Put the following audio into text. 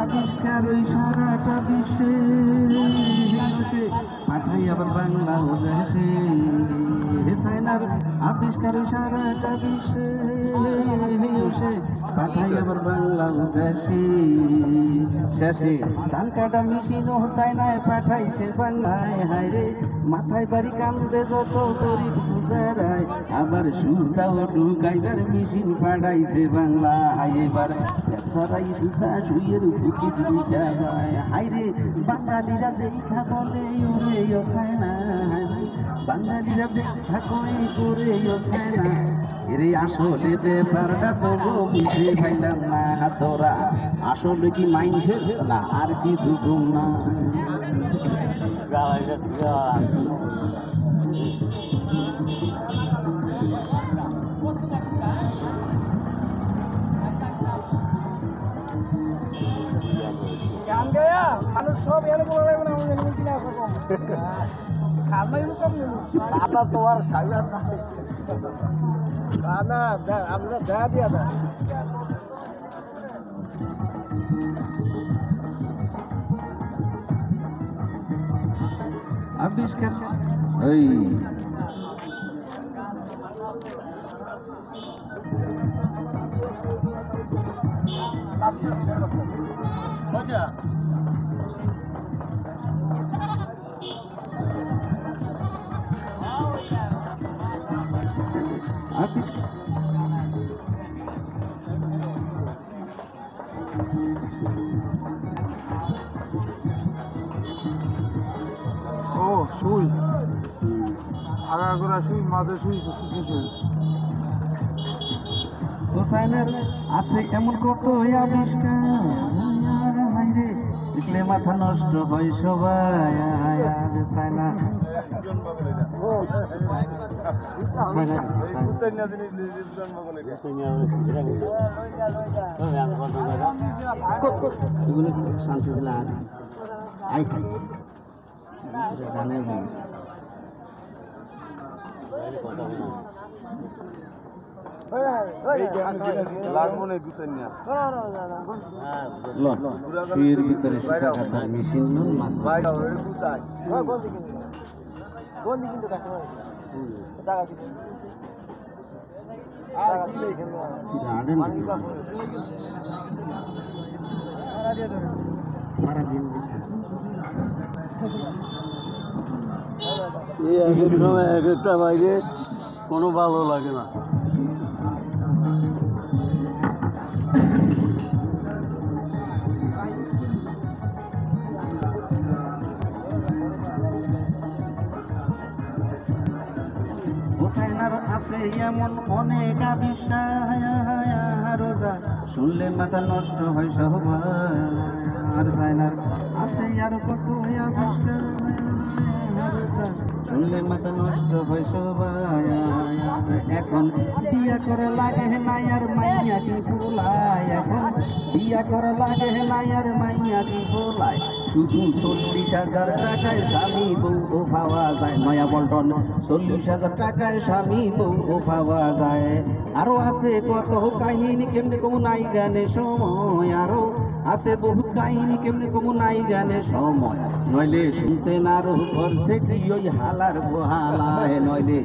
আবিষ্কার ওই সারাটা বিশ্বে সাইনার আবিষ্কার সারাটা বিশ্বে পাঠাই আবার বাংলাদেশে। শেষে ধান কাটা মেশিন ও সাইনায় পাঠাইছে বাংলায়। হায়রে, মাথায় বাড়ি কান্দে যত গরিব গুজারায় আবার সুতাও ঢুকাইবার মেশিন পাঠাইছে বাংলা এবার সরাই সুতা শুয়ের ফুকি দুইটা যায় হাইরে বাঙালিরা দেখা বলে ওরে ও সাইনা বাঙালিরা দেখা কই করে সাইনা এরে আসলে ব্যাপারটা তো গো বুঝে পাইলাম না তোরা। আসলে কি মাইন্ডসেট না আর কিছু কম না। মানুষ সব এর বলে লাগবে না আমাদের কিনা ada keluar saya. Karena ada ada jadi ada habis kan hei. Thank you. ও সুই আগা গোড়া সুই মাঝে সুই পিছে সুই হোসাইনের আছে এমন কত আবিষ্কার দেখলে মাথা নষ্ট হয় সবাই শান্ত দিলা আই লাগবো না গুতেন না লন এই এক সময় এক একটা বাইরে কোনো ভালো লাগে না। হোসাইনার আছে এমন অনেক আবিষ্কার, রোজা শুনলে মাথা নষ্ট হয় আর সাইনার আছে আর কত আবিষ্কার, রোজা শুনলে মাথা নষ্ট হয় সবাই এখন বিয়া করে লাগে না আর মাইয়া কি ফুলায়? এখন বিয়া করে লাগে না আর মাইয়া কি ফুলায়? শুধু চল্লিশ হাজার টাকায় স্বামী বউ পাওয়া যায়। নয়া বল্টন, চল্লিশ হাজার টাকায় স্বামী বউ পাওয়া যায়। আরও আছে কত কাহিনী, কেমনি কমু নাই গানে সময়? আরও আছে বহু কাহিনী, কেমনি কমু নাই গানে সময়? নইলে শুনতে না রো করছে কি ওই হালার বহালায় নইলে